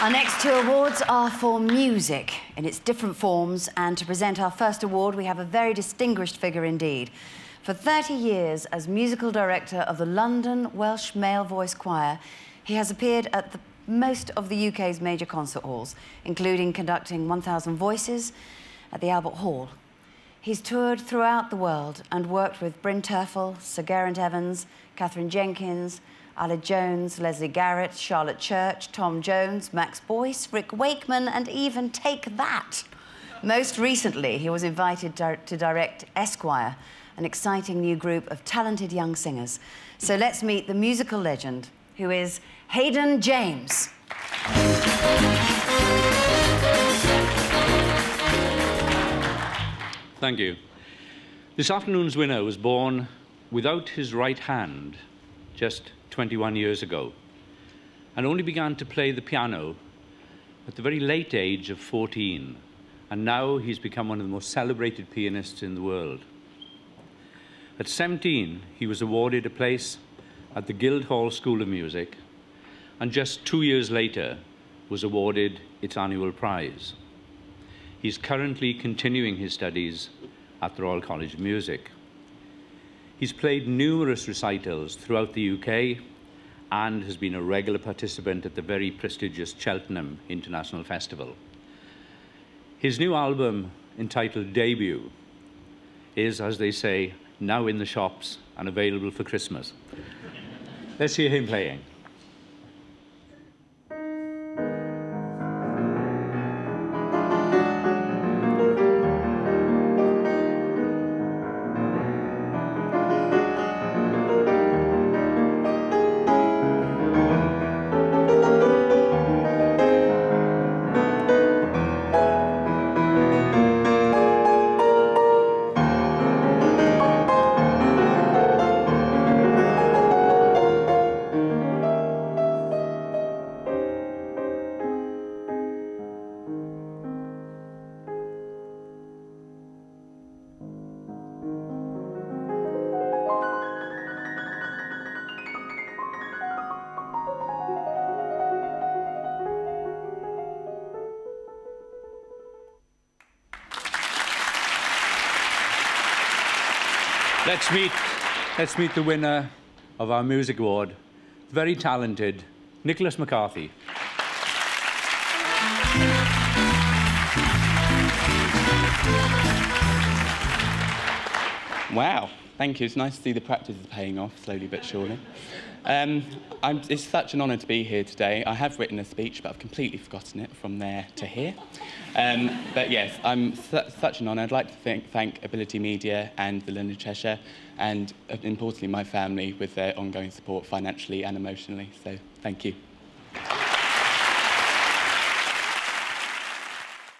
Our next two awards are for music in its different forms, and to present our first award, we have a very distinguished figure indeed. For 30 years as musical director of the London Welsh Male Voice Choir, he has appeared at the, most of the UK's major concert halls, including conducting 1,000 Voices at the Albert Hall. He's toured throughout the world and worked with Bryn Terfel, Sir Geraint Evans, Katherine Jenkins, Aled Jones, Lesley Garrett, Charlotte Church, Tom Jones, Max Boyce, Rick Wakeman, and even Take That. Most recently, he was invited to direct Esquire, an exciting new group of talented young singers. So let's meet the musical legend, who is Haydn James. Thank you. This afternoon's winner was born without his right hand just 21 years ago and only began to play the piano at the very late age of 14. And now he's become one of the most celebrated pianists in the world. At 17, he was awarded a place at the Guildhall School of Music, and just two years later was awarded its annual prize. He's currently continuing his studies at the Royal College of Music. He's played numerous recitals throughout the UK and has been a regular participant at the very prestigious Cheltenham International Festival. His new album, entitled Debut, is, as they say, now in the shops and available for Christmas. Let's hear him playing. Let's meet, let's meet the winner of our music award, very talented Nicholas McCarthy. Wow, thank you. It's nice to see the practice is paying off slowly but surely. Um, it's such an honour to be here today. I have written a speech, but I've completely forgotten it from there to here. Um, but yes, I'm su such an honour. I'd like to thank, Ability Media and the Leonard Cheshire, and uh, importantly, my family with their ongoing support financially and emotionally. So thank you.